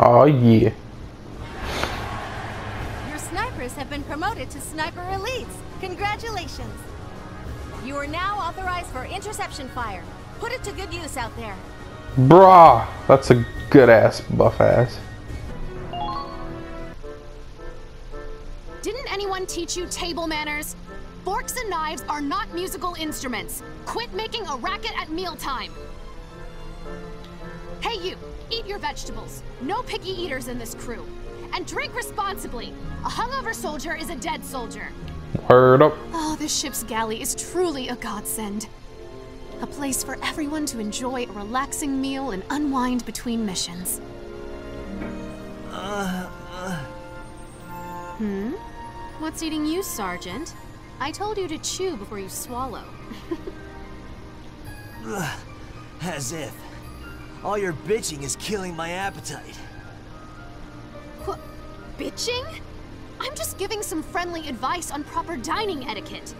Oh yeah. Your snipers have been promoted to sniper elites. Congratulations. You are now authorized for interception fire. Put it to good use out there. Brah, that's a good ass buff ass. Didn't anyone teach you table manners? Forks and knives are not musical instruments. Quit making a racket at mealtime. Hey you, eat your vegetables. No picky eaters in this crew. And drink responsibly. A hungover soldier is a dead soldier. Word up. Oh, this ship's galley is truly a godsend. A place for everyone to enjoy a relaxing meal and unwind between missions. Uh. Hmm? What's eating you, Sergeant? I told you to chew before you swallow. As if. All your bitching is killing my appetite. What? Bitching? I'm just giving some friendly advice on proper dining etiquette.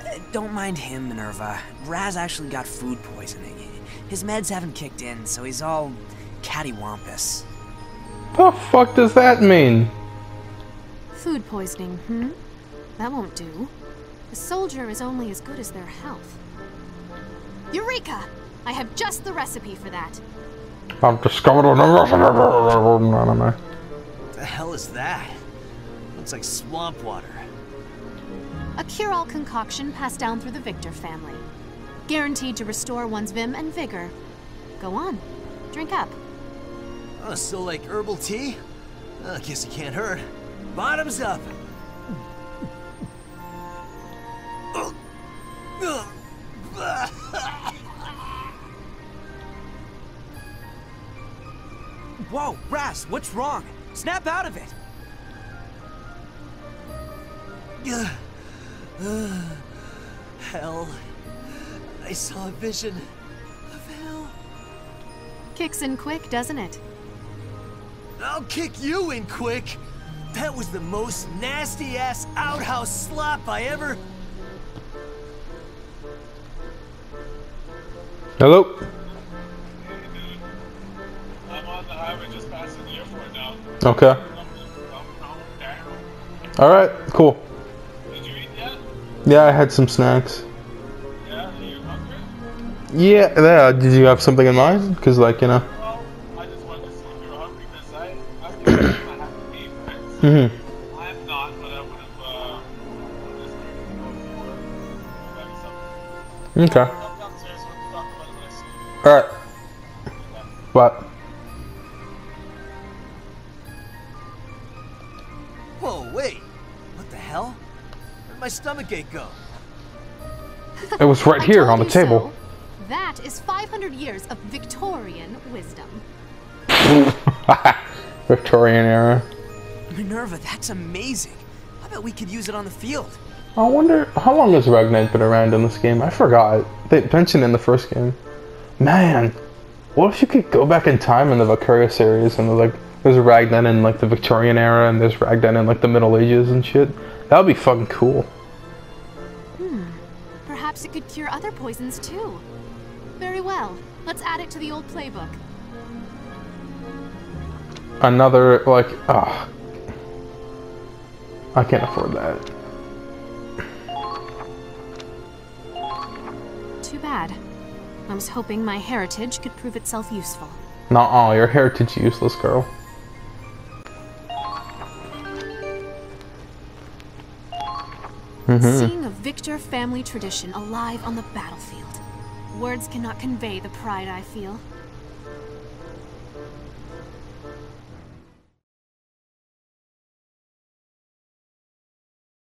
Uh, Don't mind him, Minerva. Raz actually got food poisoning. His meds haven't kicked in, so he's all cattywampus. The fuck does that mean? Food poisoning, hmm? That won't do. A soldier is only as good as their health. Eureka! I have just the recipe for that. I've discovered another What The hell is that? Looks like swamp water. A cure-all concoction passed down through the Victor family. Guaranteed to restore one's vim and vigor. Go on, drink up. Oh, so like herbal tea? Oh, I guess it can't hurt. Bottoms up! Oh. Whoa, Raz, what's wrong? Snap out of it! Hell. I saw a vision of hell. Kicks in quick, doesn't it? I'll kick you in quick! That was the most nasty ass outhouse slop I ever. Hello? Okay. Down. Alright, cool. Did you eat yet? Yeah, I had some snacks. Yeah? Are you hungry? Yeah, yeah. Did you have something in mind? Because, like, you know. Well, I just wanted to see if you were hungry because I, I I right? uh. Okay. Come downstairs, we'll Where'd my stomachache go? it was right here on the table. so. That is 500 years of Victorian wisdom. Victorian era. Minerva, that's amazing. I bet we could use it on the field. I wonder how long has Ragnite been around in this game? I forgot. They mentioned in the first game. Man, what if you could go back in time in the Valkyria series and like there's Ragnar in like the Victorian era and there's Ragnar in like the Middle Ages and shit? That would be fucking cool. Hmm. Perhaps it could cure other poisons too. Very well. Let's add it to the old playbook. Another like ah, I can't afford that. Too bad. I was hoping my heritage could prove itself useful. Not all your heritage useless, girl. Mm-hmm. Seeing a Victor family tradition alive on the battlefield. Words cannot convey the pride I feel.